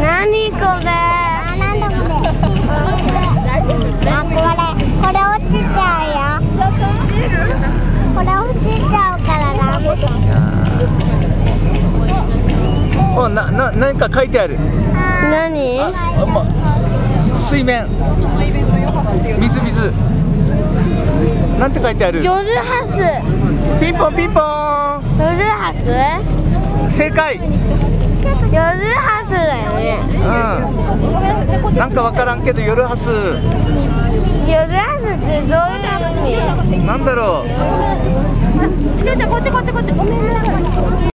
何これあ、これ。あ、これ、これ落ちちゃうよ。これ落ちちゃうからダメ。いやーおなな何か書いてある何？あま水面水水なんて書いてある？夜ハスピンポンピンポー夜ハス？ン正解。夜ハスだよね。うん。なんかわからんけど夜ハス。夜ハスってどういう意味？なんだろう。こっちこっちこっち。ごめん。なさい